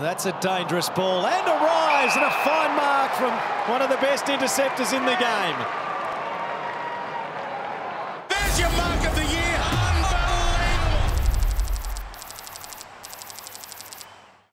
That's a dangerous ball and a rise and a fine mark from one of the best interceptors in the game.